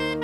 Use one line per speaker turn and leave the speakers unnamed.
you.